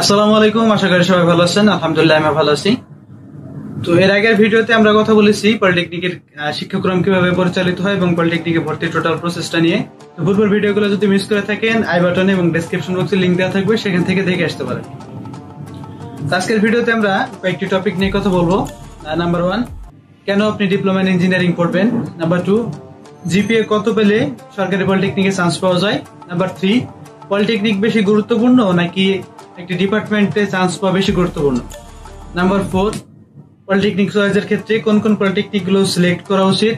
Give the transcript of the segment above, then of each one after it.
আসসালামু আলাইকুম, আশা করি সবাই ভালো আছেন। আলহামদুলিল্লাহ আমি ভালো আছি। তো এর আগের ভিডিওতে আমরা কথা বলেছি পলিটেকনিকের শিক্ষাক্রম কীভাবে পরিচালিত হয় এবং পলিটেকনিকে ভর্তির টোটাল প্রসেসটা নিয়ে। তো পূর্বের ভিডিওগুলো যদি মিস করে থাকেন, আই বাটনে এবং ডেসক্রিপশন বক্সে লিংক দেওয়া থাকবে, সেখান থেকে দেখে আসতে পারেন। আজকের ভিডিওতে আমরা কয়েকটি টপিক নিয়ে কথা বলব। নাম্বার ওয়ান কেন আপনি ডিপ্লোমা ইন ইঞ্জিনিয়ারিং পড়বেন নাম্বার টু জিপিএ কত পেলে সরকারি পলিটেকনিকে চান্স পাওয়া যায়? নাম্বার থ্রি পলিটেকনিক বেশি গুরুত্বপূর্ণ নাকি একটি ডিপার্টমেন্টে চান্স পাওয়া বেশি গুরুত্বপূর্ণ। নাম্বার ফোর, পলিটেকনিক চয়েসের ক্ষেত্রে কোন কোন পলিটেকনিকগুলো সিলেক্ট করা উচিত?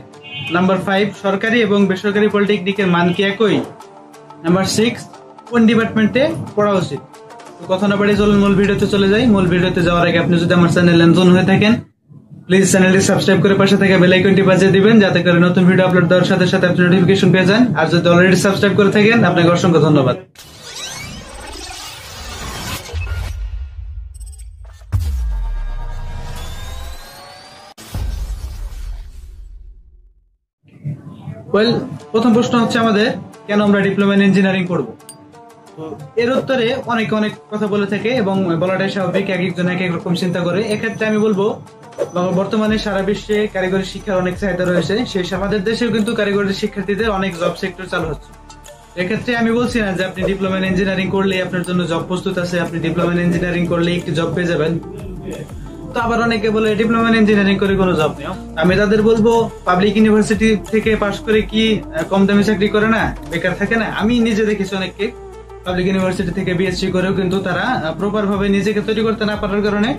নাম্বার ফাইভ, সরকারি এবং বেসরকারি পলিটেকনিকের মান কি একই? নাম্বার সিক্স, কোন ডিপার্টমেন্টে পড়া উচিত? কথা না বাড়িয়ে চলুন, মূল ভিডিওতে চলে যাই। মূল ভিডিওতে যাওয়ার আগে আপনি যদি আমার চ্যানেল নতুন হয়ে থাকেন প্লিজ চ্যানেলটি সাবস্ক্রাইব করে পাশে থাকা বেল আইকনটি বাজিয়ে দিবেন, যাতে করে নতুন ভিডিও আপলোড দেওয়ার সাথে সাথে আপনি নোটিফিকেশন পেয়ে যান। আর যদি অলরেডি সাবস্ক্রাইব করে থাকেন, আপনাকে অসংখ্য ধন্যবাদ। ওয়েল প্রথম প্রশ্ন হচ্ছে আমাদের, কেন আমরা ডিপ্লোমা ইন ইঞ্জিনিয়ারিং করব? তো এর উত্তরে অনেকে অনেক কথা বলে থাকে এবং বলাটাই স্বাভাবিক, এক একজন এক এক রকম চিন্তা করে। এক্ষেত্রে আমি বলব বর্তমানে সারা বিশ্বে কারিগরি শিক্ষার অনেক চাহিদা রয়েছে। সেই আমাদের দেশেও কিন্তু কারিগরি শিক্ষার্থীদের অনেক জব সেক্টর চালু হচ্ছে। এক্ষেত্রে আমি বলছি না যে আপনি ডিপ্লোমা ইঞ্জিনিয়ারিং করলে আপনার জন্য জব প্রস্তুত আছে, আপনি ডিপ্লোমা ইঞ্জিনিয়ারিং করলে একটি জব পেয়ে যাবেন। তো আবার অনেকে বলে ডিপ্লোমা ইন ইঞ্জিনিয়ারিং করে কোনো জব নেই। আমি তাদের বলব পাবলিক ইউনিভার্সিটি থেকে পাশ করে কি কম দামে চাকরি করে না, বেকার থাকে না? আমি নিজে দেখেছি অনেককে পাবলিক ইউনিভার্সিটি থেকে বিএসসি করেও কিন্তু তারা প্রপার ভাবে নিজেকে তৈরি করতে না পারার কারণে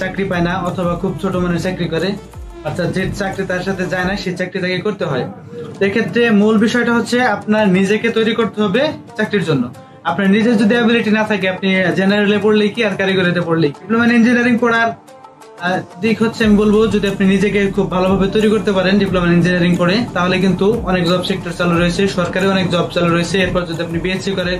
চাকরি পায় না অথবা খুব ছোট মানের চাকরি করে। অর্থাৎ যে চাকরি তার সাথে যায় না, সেই চাকরি তাকে করতে হয়। এক্ষেত্রে মূল বিষয়টা হচ্ছে আপনার নিজেকে তৈরি করতে হবে চাকরির জন্য। আপনার নিজের যদি অ্যাবিলিটি না থাকে, আপনি জেনারেলে পড়লে কি আর কারিগরিতে পড়লে ডিপ্লোমা ইঞ্জিনিয়ারিং পড়ার দিক হচ্ছে আমি বলব, যদি আপনি নিজেকে খুব ভালোভাবে তৈরি করতে পারেন ডিপ্লোমা ইঞ্জিনিয়ারিং করে, তাহলে কিন্তু অনেক জব সেক্টর চালু রয়েছে, সরকারি অনেক জব চালু রয়েছে। এরপর যদি আপনি বিএসসি করেন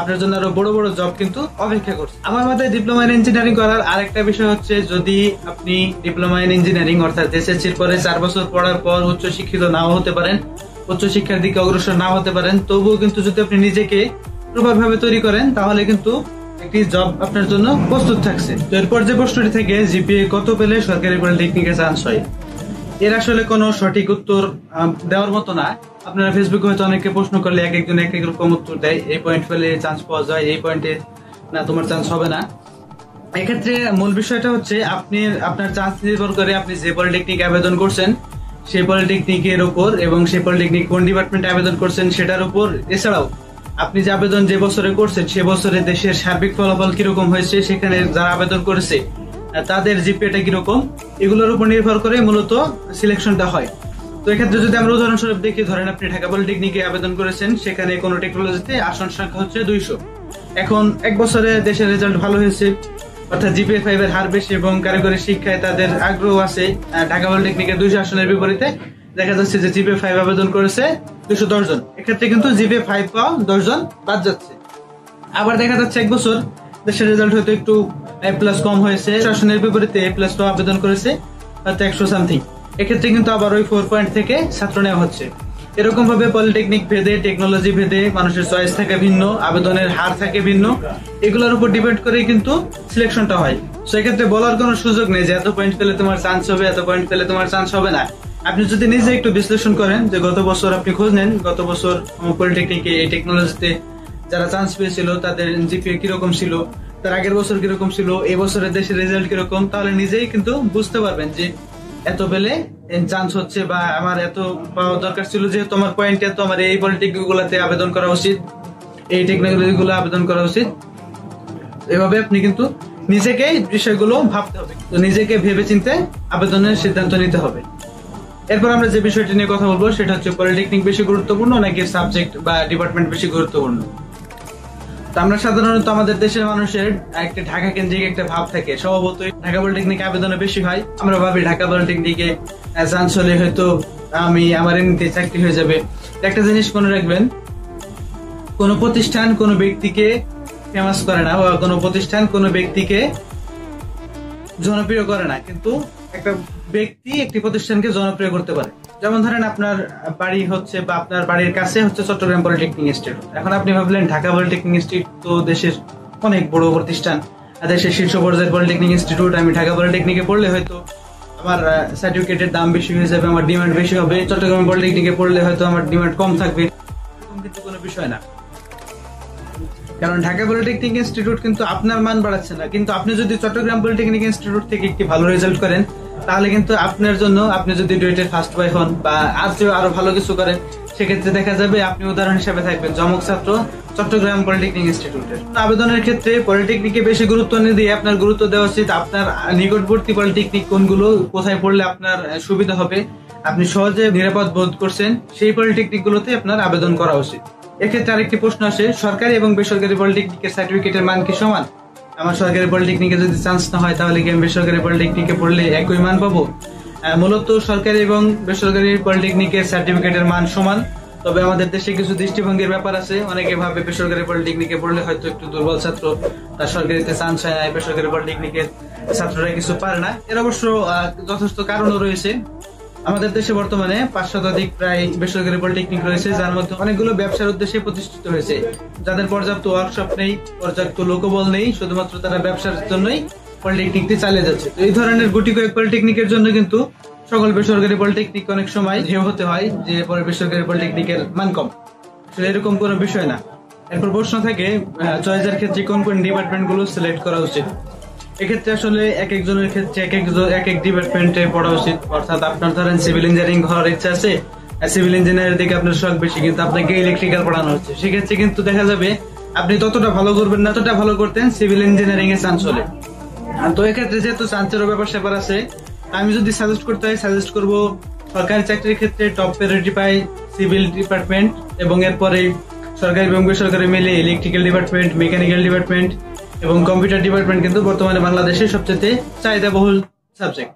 আপনার জন্য আরও বড় বড় জব কিন্তু অপেক্ষা করছে। আমার মতে ডিপ্লোমা ইন ইঞ্জিনিয়ারিং করার আরেকটা বিষয় হচ্ছে, যদি আপনি ডিপ্লোমা ইন ইঞ্জিনিয়ারিং অর্থাৎ এসএসসির পরে চার বছর পড়ার পর উচ্চ শিক্ষিত নাও হতে পারেন উচ্চ শিক্ষার দিকে অগ্রসর নাও হতে পারেন, তবুও কিন্তু যদি আপনি নিজেকে প্রপার ভাবে তৈরি করেন, তাহলে কিন্তু একটি জব আপনার জন্য প্রস্তুত থাকছে। তো এরপর যে প্রশ্নটি থেকে, জিপিএ কত পেলে সরকারি পলিটেকনিকে চান্স হয়? এর আসলে কোনো সঠিক উত্তর দেওয়ার মতো না। আপনারা ফেসবুকে হয়তো অনেকে প্রশ্ন করলে এক একজন এক এক রকম উত্তর দেয়। এই পয়েন্ট পেলে চান্স পাওয়া যায়, এই পয়েন্টে না, তোমার চান্স হবে না। এক্ষেত্রে মূল বিষয়টা হচ্ছে, আপনি, আপনার চান্স নির্ভর করে আপনি যে পলিটেকনিক আবেদন করছেন, সেই পলিটেকনিকের উপর এবং সেই পলিটেকনিক কোন ডিপার্টমেন্টে আবেদন করছেন, সেটার উপর। এছাড়াও আপনি যে আবেদন যে বছরে করছেন, সে বছরে দেশের সার্বিক ফলাফল কীরকম হয়েছে, সেখানে যারা আবেদন করেছে, তাদের জিপিএটা কীরকম, এগুলোর উপর নির্ভর করে মূলত সিলেকশনটা হয়। তো এক্ষেত্রে যদি আমরা উদাহরণস্বরূপ দেখি, ধরেন আপনি ঢাকা পলিটেকনিকে আবেদন করেছেন, সেখানে কোনো টেকনোলজিতে আসন সংখ্যা হচ্ছে দুইশো। এখন এক বছরে দেশের রেজাল্ট ভালো হয়েছে, অর্থাৎ জিপিএ ফাইভ এর হার বেশি এবং কারিগরি শিক্ষায় তাদের আগ্রহ আছে ঢাকা পলিটেকনিকের দুইশো আসনের বিপরীতে দেখা যাচ্ছে যে জিপিএ ফাইভ আবেদন করেছে দুশো দশ জন। এক্ষেত্রে কিন্তু জিপিএ ফাইভ পাওয়া দশ জন বাদ যাচ্ছে। আবার দেখা যাচ্ছে এক বছর দেশের রেজাল্ট হয়তো একটু এ প্লাস কম হয়েছে, শাসনের বিপরীতে এ প্লাস আবেদন করেছে হয়তো একশো সামথিং এক্ষেত্রে কিন্তু আবার ওই ফোর পয়েন্ট থেকে ছাত্র নেওয়া হচ্ছে। এরকম ভাবে পলিটেকনিক ভেদে টেকনোলজি ভেদে মানুষের চয়েস থাকে ভিন্ন, আবেদনের হার থাকে ভিন্ন। এগুলোর উপর ডিপেন্ড করে কিন্তু সিলেকশনটা হয়। সেক্ষেত্রে বলার কোনো সুযোগ নেই যে এত পয়েন্ট পেলে তোমার চান্স হবে, এত পয়েন্ট পেলে তোমার চান্স হবে না। আপনি যদি নিজে একটু বিশ্লেষণ করেন যে গত বছর আপনি খোঁজ নেন, গত বছর পলিটেকনিকে, এই টেকনোলজিতে যারা চান্স পেয়েছিল, তাদের জিপিএ কীরকম ছিল, তার আগের বছর কীরকম ছিল, এই বছরের দেশের রেজাল্ট কীরকম, তাহলে নিজেই কিন্তু বুঝতে পারবেন যে এত পেলে চান্স হচ্ছে বা আমার এত পাওয়া দরকার ছিল যে তোমার পয়েন্ট এত আমার এই পলিটেকনিক গুলাতে আবেদন করা উচিত, এই টেকনোলজি গুলো আবেদন করা উচিত। এভাবে আপনি কিন্তু নিজেকে বিষয়গুলো ভাবতে হবে তো নিজেকে ভেবে চিন্তে আবেদনের সিদ্ধান্ত নিতে হবে। এরপর আমরা যে বিষয়টি নিয়ে কথা বলব, সেটা হচ্ছে পলিটেকনিক বেশি গুরুত্বপূর্ণ নাকি সাবজেক্ট বা ডিপার্টমেন্ট বেশি গুরুত্বপূর্ণ? তো আমরা সাধারণত আমাদের দেশের মানুষের একটা ঢাকা কেন্দ্রিক একটা ভাব থাকে। স্বভাবতই ঢাকা পলিটেকনিক আবেদনে বেশি হয়। আমরা ভাবি ঢাকা পলিটেকনিকে চান্স হলে হয়তো আমি আমার এমনিতে চাকরি হয়ে যাবে। একটা জিনিস মনে রাখবেন, কোন প্রতিষ্ঠান কোন ব্যক্তিকে ফেমাস করে না বা কোনো প্রতিষ্ঠান কোনো ব্যক্তিকে জনপ্রিয় করে না। কিন্তু একটা ব্যক্তি একটি প্রতিষ্ঠানকে জনপ্রিয় করতে পারে। যেমন ধরেন আপনার বাড়ি হচ্ছে বা আপনার বাড়ির কাছে হচ্ছে চট্টগ্রাম পলিটেকনিক ইনস্টিটিউট। এখন আপনি ভাবলেন ঢাকা পলিটেকনিক ইনস্টিটিউট তো দেশের অনেক বড় প্রতিষ্ঠান দেশের শীর্ষ পর্যায়ের পলিটেকনিক ইনস্টিটিউট, আমি ঢাকা পলিটেকনিকে পড়লে হয়তো আমার সার্টিফিকেটের দাম বেশি হয়ে যাবে, আমার ডিমান্ড বেশি হবে, চট্টগ্রাম পলিটেকনিকে পড়লে হয়তো আমার ডিমান্ড কম থাকবে। এরকম কিন্তু কোনো বিষয় না। কারণ ঢাকা পলিটেকনিক ইনস্টিটিউট কিন্তু আপনার মান বাড়াচ্ছে না। কিন্তু আপনি যদি চট্টগ্রাম পলিটেকনিক ইনস্টিটিউট থেকে একটি ভালো রেজাল্ট করেন তাহলে কিন্তু আপনার জন্য আপনি যদি ডুয়েটের ফার্স্ট বয় হন বা যে আরও ভালো কিছু করেন, সেক্ষেত্রে দেখা যাবে আপনি উদাহরণ হিসেবে থাকবেন জমক ছাত্র, চট্টগ্রাম পলিটেকনিক ইনস্টিটিউটের আবেদনের ক্ষেত্রে পলিটেকনিকে বেশি গুরুত্ব না দিয়ে আপনার গুরুত্ব দেওয়া উচিত আপনার নিকটবর্তী পলিটেকনিক কোনগুলো, কোথায় পড়লে আপনার সুবিধা হবে, আপনি সহজে নিরাপদ বোধ করছেন, সেই পলিটেকনিক গুলোতে আপনার আবেদন করা উচিত। এক্ষেত্রে আরেকটি প্রশ্ন আসে, সরকারি এবং বেসরকারি পলিটেকনিকের সার্টিফিকেটের মান কি সমান? আমার সরকারি পলিটেকনিকে যদি চান্স না হয়, তাহলে কি আমি বেসরকারি পলিটেকনিকে পড়লে একই মান পাবো? মূলত সরকারি এবং বেসরকারি পলিটেকনিকের সার্টিফিকেটের মান সমান, তবে আমাদের দেশে কিছু দৃষ্টিভঙ্গির ব্যাপার আছে। অনেকে ভাবে বেসরকারি পলিটেকনিকে পড়লে হয়তো একটু দুর্বল ছাত্র, তার সরকারিতে চান্স হয় না বেসরকারি পলিটেকনিকের ছাত্ররা কিছু পারে না। এর অবশ্য যথেষ্ট কারণও রয়েছে। আমাদের দেশে বর্তমানে পাঁচ শতাধিক প্রায় বেসরকারি পলিটেকনিক রয়েছে, যার মধ্যে অনেকগুলো ব্যবসার উদ্দেশ্যে প্রতিষ্ঠিত হয়েছে। যাদের পর্যাপ্ত ওয়ার্কশপ নেই, পর্যাপ্ত লোকবল নেই, শুধুমাত্র তারা ব্যবসার জন্যই পলিটেকনিকটি চালিয়ে যাচ্ছে। তো এই ধরনের গুটি কয়েক পলিটেকনিকের জন্য কিন্তু সকল বেসরকারি পলিটেকনিক অনেক সময় ঢেউ হতে হয়, যে পরে বেসরকারি পলিটেকনিকের মান কম। আসলে এরকম কোনো বিষয় না। এরপর প্রশ্ন থাকে চয়েসের ক্ষেত্রে কোন কোন ডিপার্টমেন্টগুলো সিলেক্ট করা উচিত? এক্ষেত্রে আসলে এক একজনের ক্ষেত্রে এক এক এক এক ডিপার্টমেন্টে পড়া উচিত। অর্থাৎ আপনার ধরেন সিভিল ইঞ্জিনিয়ারিং হওয়ার ইচ্ছা আছে সিভিল ইঞ্জিনিয়ারের দিকে আপনার শখ বেশি, কিন্তু আপনাকে ইলেকট্রিক্যাল পড়ানো হচ্ছে। সেক্ষেত্রে কিন্তু দেখা যাবে আপনি ততটা ভালো করবেন না ততটা ভালো করতেন সিভিল ইঞ্জিনিয়ারিং এ চান্স হলে। তো এক্ষেত্রে যেহেতু চান্সেরও ব্যাপার স্যাপার আছে, আমি যদি সাজেস্ট করতে হয় সাজেস্ট করব সরকারি চাকরির ক্ষেত্রে টপ প্রায়োরিটি পাই সিভিল ডিপার্টমেন্ট এবং এরপরে সরকারি এবং বেসরকারি মিলে ইলেকট্রিক্যাল ডিপার্টমেন্ট মেকানিক্যাল ডিপার্টমেন্ট এবং কম্পিউটার ডিপার্টমেন্ট কিন্তু বর্তমানে বাংলাদেশের সবচেয়ে চাহিদাবহুল সাবজেক্ট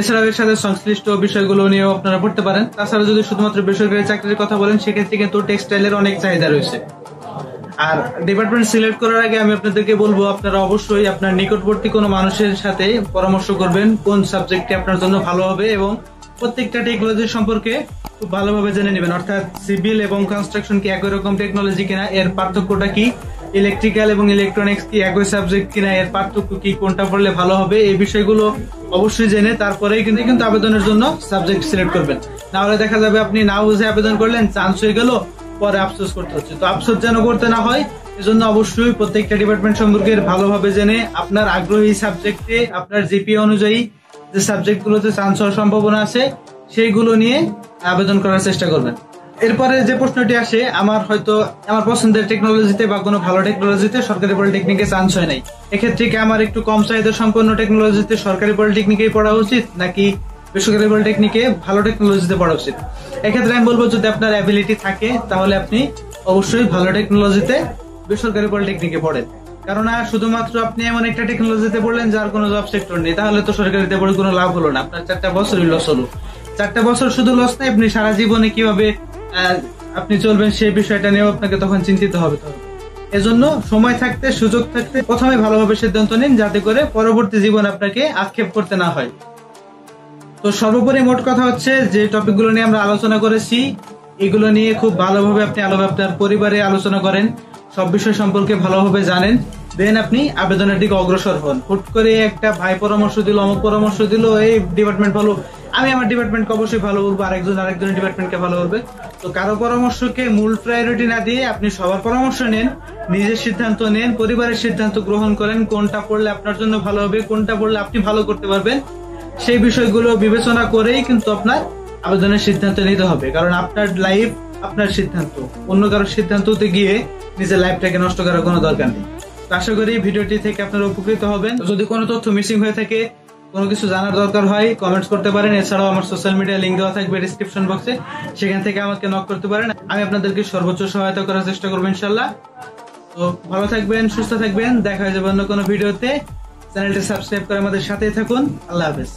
এছাড়াও এর সাথে সংশ্লিষ্ট বিষয়গুলো নিয়েও আপনারা পড়তে পারেন। তাছাড়া যদি শুধুমাত্র বেসরকারি চাকরির কথা বলেন, সেক্ষেত্রে কিন্তু টেক্সটাইলের অনেক চাহিদা রয়েছে। আর ডিপার্টমেন্ট সিলেক্ট করার আগে আমি আপনাদেরকে বলব, আপনারা অবশ্যই আপনার নিকটবর্তী কোনো মানুষের সাথে পরামর্শ করবেন কোন সাবজেক্টটি আপনার জন্য ভালো হবে এবং প্রত্যেকটা টেকনোলজি সম্পর্কে খুব ভালোভাবে জেনে নেবেন। অর্থাৎ সিভিল এবং কনস্ট্রাকশন কি একই রকম টেকনোলজি কিনা, এর পার্থক্যটা কি ইলেকট্রিক্যাল এবং ইলেকট্রনিক্স কি একই সাবজেক্ট কিনা, এর পার্থক্য কি, কোনটা পড়লে ভালো হবে, এই বিষয়গুলো অবশ্যই জেনে তারপরেই কিন্তু কিন্তু আবেদনের জন্য সাবজেক্ট সিলেক্ট করবেন। না হলে দেখা যাবে আপনি না বুঝে আবেদন করলেন চান্স হয়ে গেল, পরে আফসোস করতে হচ্ছে। তো আফসোস যেন করতে না হয়, এজন্য অবশ্যই প্রত্যেকটা ডিপার্টমেন্ট সম্পর্কে ভালোভাবে জেনে আপনার আগ্রহী সাবজেক্টে আপনার জিপি অনুযায়ী যে সাবজেক্ট গুলোতে চান্স হওয়ার সম্ভাবনা আছে, সেইগুলো নিয়ে আবেদন করার চেষ্টা করবেন। এরপরে যে প্রশ্নটি আসে, আমার হয়তো আমার পছন্দের টেকনোলজিতে বা কোনো ভালো টেকনোলজিতে সরকারি পলিটেকনিকে চান্স হয় নাই। এক্ষেত্রে কি আমার একটু কম চাহিদা সম্পন্ন টেকনোলজিতে সরকারি পলিটেকনিকেই পড়া উচিত, নাকি বেসরকারি পলিটেকনিকে ভালো টেকনোলজিতে পড়া উচিত? এক্ষেত্রে আমি বলব, যদি আপনার অ্যাবিলিটি থাকে, তাহলে আপনি অবশ্যই ভালো টেকনোলজিতে বেসরকারি পলিটেকনিকে পড়েন। কারণ শুধুমাত্র আপনি এমন একটা টেকনোলজিতে পড়লেন যার কোনো জব সেক্টর নেই, তাহলে তো সরকারিতে পড়ে কোনো লাভ হলো না। আপনার চারটা বছরই লস হলো। চারটা বছর শুধু লস নেই আপনি সারা জীবনে কীভাবে আপনি চলবেন সেই বিষয়টা নিয়েও আপনাকে তখন চিন্তিত হবে এজন্য সময় থাকতে, সুযোগ থাকতে প্রথমে ভালোভাবে সিদ্ধান্ত নিন যাতে করে পরবর্তী জীবন আপনাকে আক্ষেপ করতে না হয়। তো সর্বোপরি মোট কথা হচ্ছে যে টপিকগুলো নিয়ে আমরা আলোচনা করেছি, এগুলো নিয়ে খুব ভালোভাবে আপনি আপনার পরিবারে আলোচনা করেন, সব বিষয় সম্পর্কে ভালোভাবে জানেন। দেন আপনি আবেদনের দিকে অগ্রসর হন। হুট করে একটা ভাই পরামর্শ দিল, অমুক পরামর্শ দিল, এই ডিপার্টমেন্ট ভালো আমি আমার ডিপার্টমেন্টকে অবশ্যই ভালো বলব, আরেকজন আরেকজনের ডিপার্টমেন্টকে ভালো বলবে। তো কারও পরামর্শকে মূল প্রায়োরিটি না দিয়ে আপনি সবার পরামর্শ নেন, নিজের সিদ্ধান্ত নেন, পরিবারের সিদ্ধান্ত গ্রহণ করেন, কোনটা পড়লে আপনার জন্য ভালো হবে, কোনটা পড়লে আপনি ভালো করতে পারবেন। সেই বিষয়গুলো বিবেচনা করেই কিন্তু আপনার আবেদনের সিদ্ধান্ত নিতে হবে। কারণ আপনার লাইফ আপনার সিদ্ধান্ত। অন্য কারও সিদ্ধান্ততে গিয়ে নিজের লাইফটাকে নষ্ট করার কোনো দরকার নেই। আশা করি ভিডিওটি থেকে আপনারা উপকৃত হবেন। যদি কোনো তথ্য মিসিং হয়ে থাকে কোনো কিছু জানার দরকার হয় কমেন্টস করতে পারেন। এছাড়াও আমার সোশ্যাল মিডিয়া লিঙ্ক দেওয়া থাকবে ডিসক্রিপশন বক্সে সেখান থেকে আমাকে নক করতে পারেন। আমি আপনাদেরকে সর্বোচ্চ সহায়তা করার চেষ্টা করব ইনশাল্লাহ তো ভালো থাকবেন, সুস্থ থাকবেন। দেখা হয়ে যাবে অন্য কোনো ভিডিওতে। চ্যানেলটি সাবস্ক্রাইব করে আমাদের সাথেই থাকুন। আল্লাহ হাফেজ।